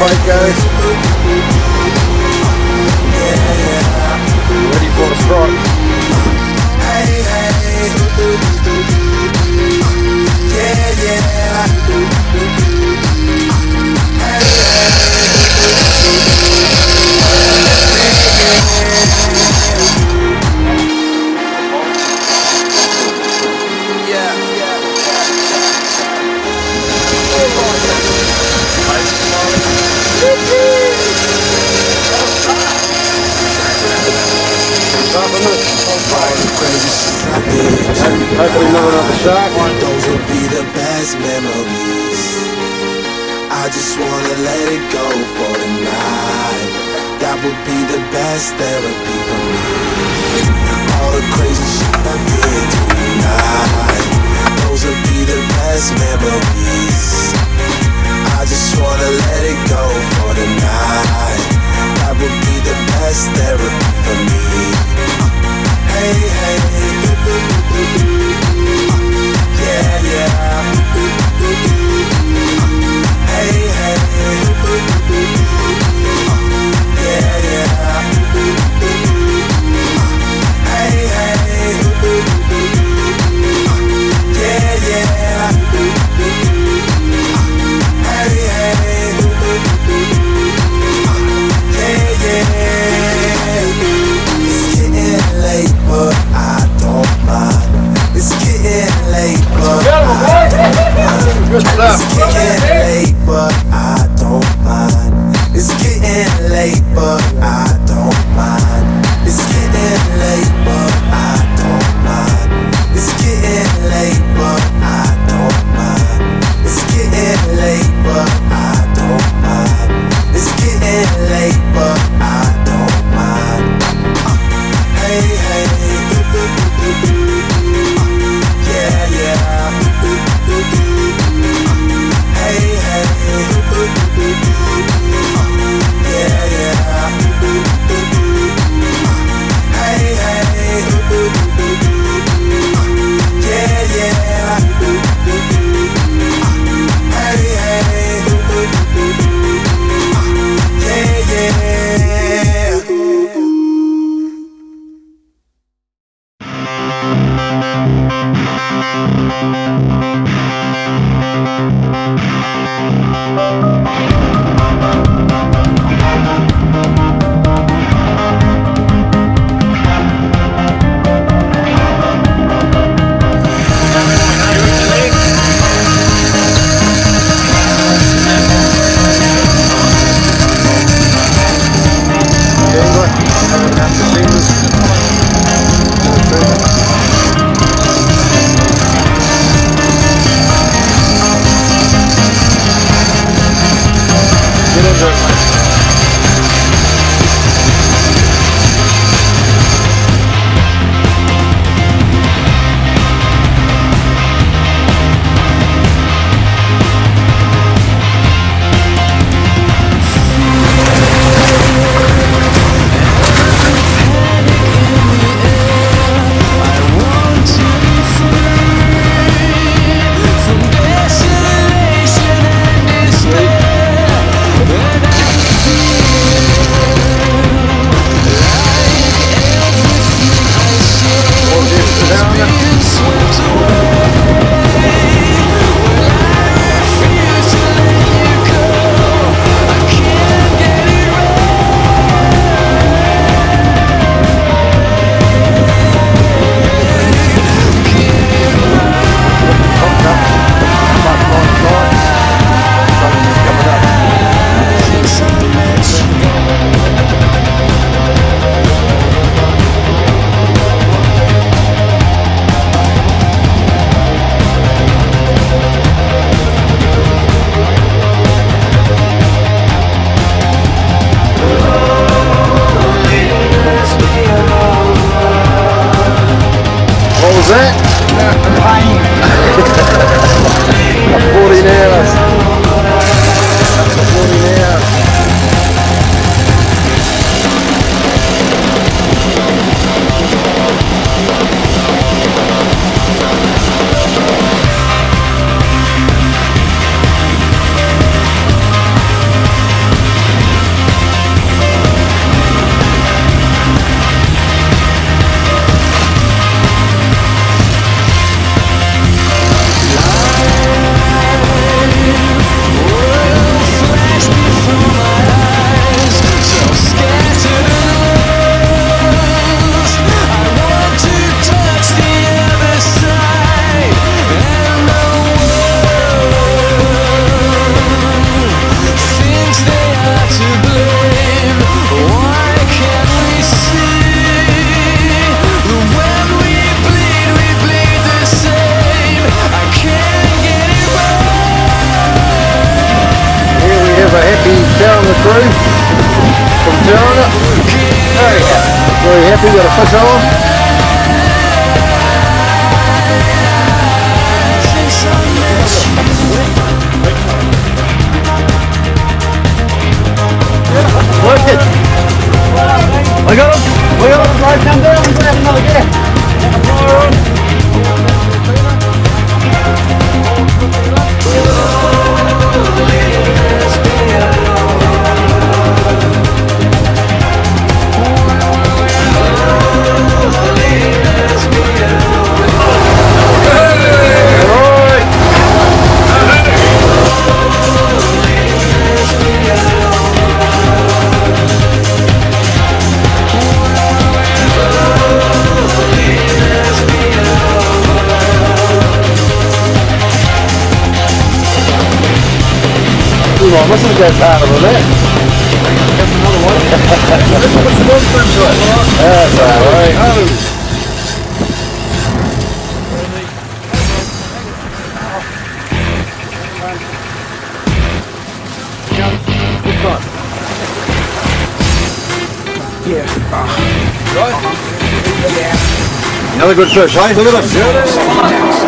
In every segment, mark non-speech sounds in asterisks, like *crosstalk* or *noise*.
Bye guys. Those will be the best memories. I just wanna let it go for tonight. That would be the best therapy for me. left. swept away. Silver, ¿falla? Another good fish, hey? Look at.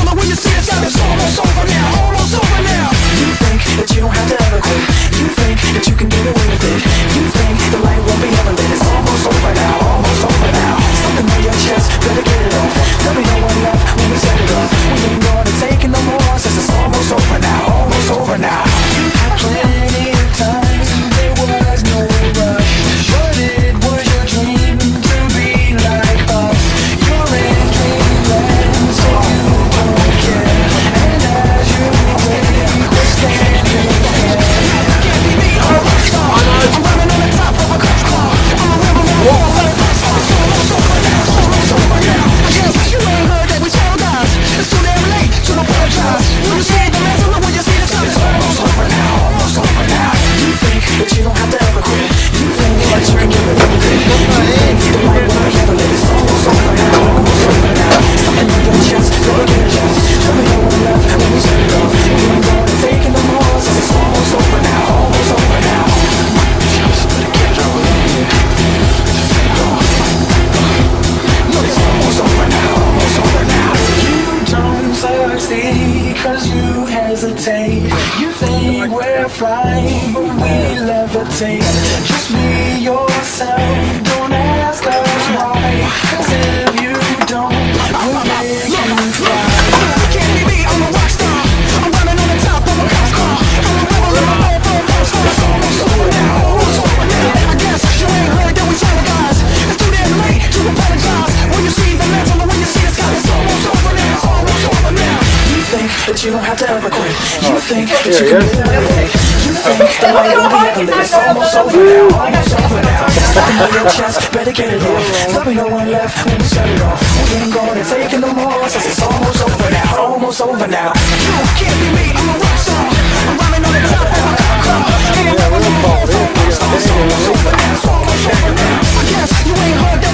Tell me when you see it, tell over so, so for now. You think we're flying, but we levitate. Just be yourself. that you don't have to ever quit. You think that you can do anything. You think that I don't handle it. It's almost over now. Almost over now. Nothing on your chest. Better get it off. There'll be no one left when you set it off. We ain't gonna take no more. Since it's almost over now. Almost over now. You can't be me. I'm a rock star. I'm rhyming on the top of my car club. And I'm a rock. It's almost over now. It's almost over now. I guess you ain't heard that.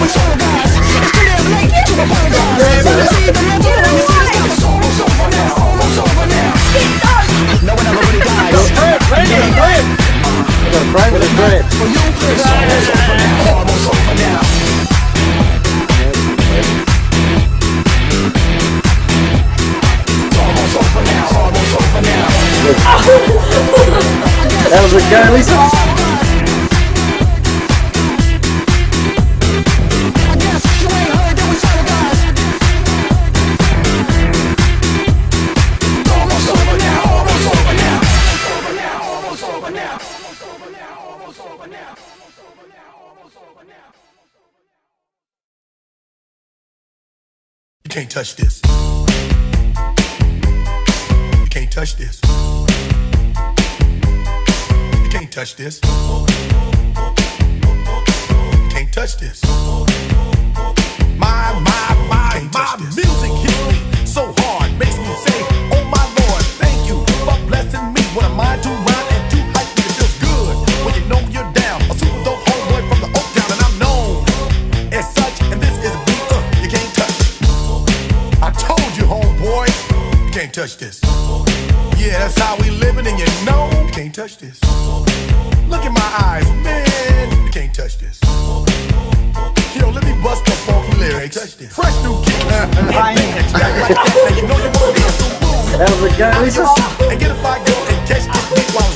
can't touch this. You can't touch this. You can't touch this. You can't touch this. My, my, my, my music me. can't touch this. Yeah, that's how we living, and you know can't touch this. Look at my eyes, man, can't touch this. Yo, let me bust the funky lyrics. Fresh new kid, *laughs* you know you want to That was a gun. And get I go and catch this while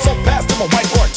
so fast on my whiteboard.